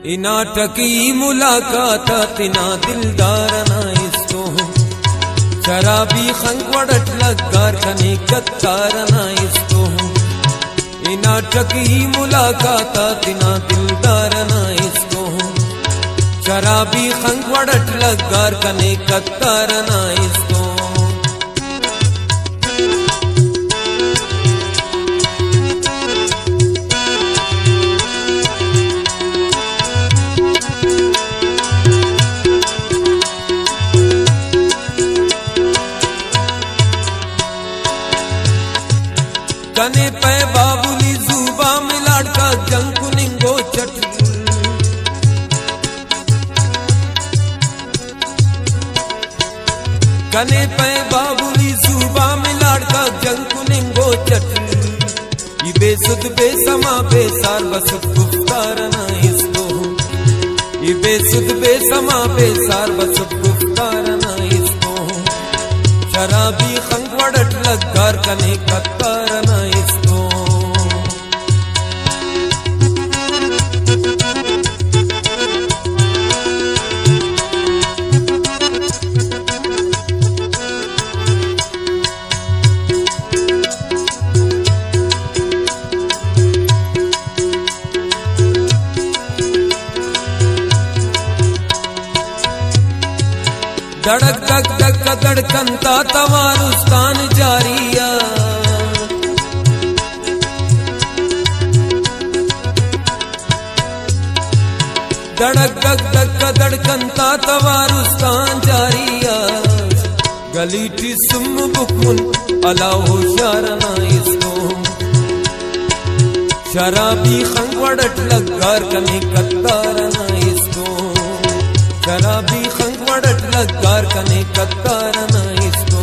नाटकी मुलाकात, तिना दिलदारना इसको शराबी खंगवडटलगार कने कत्तारना इसको नाटकी मुलाकात, तिना दिलदारना इसको शराबी खंगवडटलगार कने कत्तारना इसको कने पे बाबुली जुबा मिलाड़ का जंकु निंगो चट। कने पे बाबुली जुबा मिलाड़ का जंकु निंगो चट। ये बेसुद बेसमा बेसार बसुद गुफ्तार ना इसको। ये बेसुद बेसमा बेसार बसुद गुफ्तार ना इसको। शराबी लग्गार कने कत्तार धड़क, धक धक धड़कनता तवारुस्तान जारिया। धड़क, धक धक धड़कनता तवारुस्तान जारिया। गलीटी सुम बुकुन अला होशारना इसको शराबी खंगवड़ट लग्गार कने कत्तारना इसको शराबी खंगवड़ट लग्गार कने कत्तारना इसको।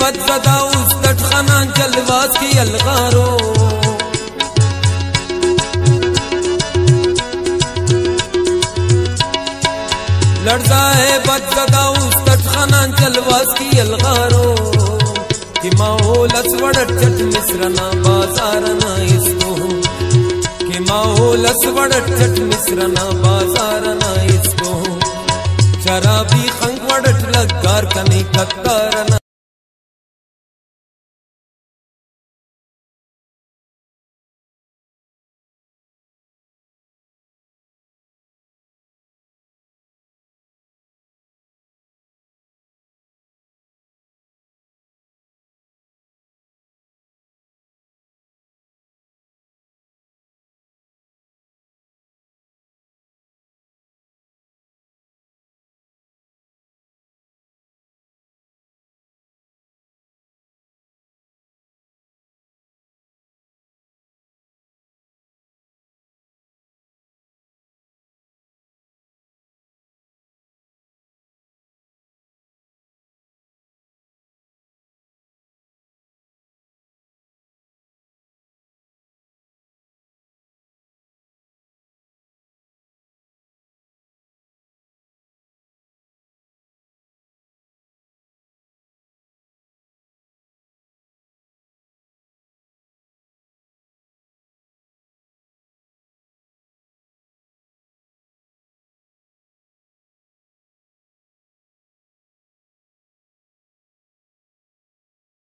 बद सदा उस जलवास की अलगारो। लड़ता है बद सदा उस तट खाना जलवास की अलगारो। कि माहौल असवड़ट चट मिश्रना बाजारना इसको। कि माहौल असवड़ट चट मिश्रना बाजारना इसको। शराबी खंगवड़ट लग्गार कनी कत्तारना